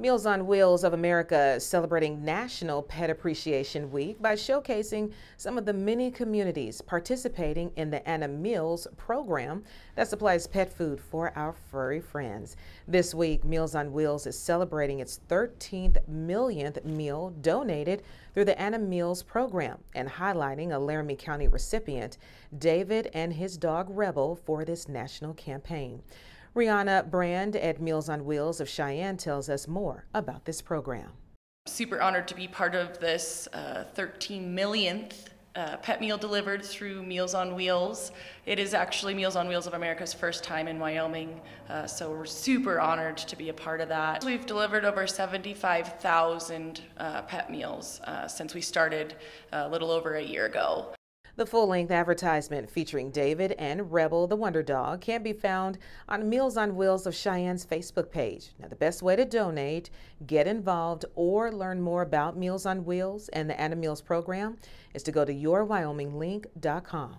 Meals on Wheels of America celebrating National Pet Appreciation Week by showcasing some of the many communities participating in the AniMeals program that supplies pet food for our furry friends. This week, Meals on Wheels is celebrating its 13th millionth meal donated through the AniMeals program and highlighting a Laramie County recipient, David and his dog Rebel, for this national campaign. Rihanna Brand at Meals on Wheels of Cheyenne tells us more about this program. Super honored to be part of this uh, 13 millionth uh, pet meal delivered through Meals on Wheels. It is actually Meals on Wheels of America's first time in Wyoming, uh, so we're super honored to be a part of that. We've delivered over 75,000 uh, pet meals uh, since we started uh, a little over a year ago. The full length advertisement featuring David and Rebel the Wonder Dog can be found on Meals on Wheels of Cheyenne's Facebook page. Now, the best way to donate, get involved, or learn more about Meals on Wheels and the Animeals program is to go to yourwyominglink.com.